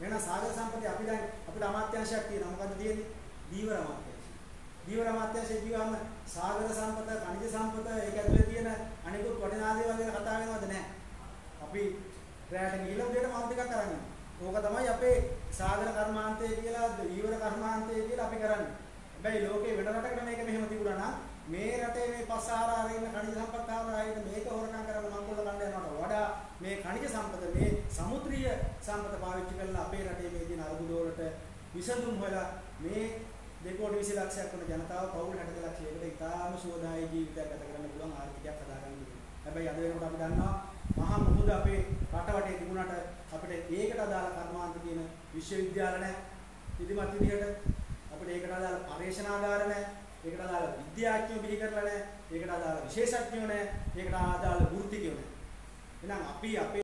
වෙන සාගර සම්පත්‍ය අපි දැන් අපිට අමාත්‍යාංශයක් තියෙනවා. මොකද්ද තියෙන්නේ? දීවර අමාත්‍යාංශය. දීවර අමාත්‍යාංශය කියවම සාගර සම්පත, ಖನಿජ සම්පත ඒක ඇතුලේ තියෙන අනිකුත් වටිනා දේවල් ගැන කතා වෙනවද නැහැ. අපි රැයට ගිහිල්ලා උදේට මල් ටිකක් අරන් යනවා. ඕක තමයි අපේ සාගර කර්මාන්තය කියලා, දීවර කර්මාන්තය කියලා අපි කරන්නේ. හැබැයි ලෝකේ වෙන රටකට මේක මෙහෙම තිබුණා නම් මේ රටේ මේ පස් ආහාරය ඉන්න කණිජ සම්පත් ආහාරය සම්පත පාවිච්චි කරලා අපේ රටේ මේ තියෙන අරුබුද වලට විසඳුම් හොයලා මේ දෙකෝටි 20 ලක්ෂයක් වන ජනතාව පවුල් 60 ලක්ෂයකට ඉතාම සුවදායී ජීවිතයක් ගත කරන්න පුළුවන් ආර්ථිකයක් හදාගන්න පුළුවන්. හැබැයි අද වෙනකොට අපි දන්නවා මහා මුහුද අපේ රට වටේ තිබුණාට අපිට ඒකට අදාළ කර්මාන්ත තියෙන විශ්වවිද්‍යාල නැහැ. ඉදිමත් විදිහට අපිට ඒකට අදාළ පරේක්ෂණාගාර නැහැ. ඒකට අදාළ විද්‍යාඥයෝ බිහි කරලා නැහැ. ඒකට අදාළ විශේෂඥයෝ නැහැ. ඒකට අදාළ වෘත්තිකයෝ නැහැ. එහෙනම් අපි අපේ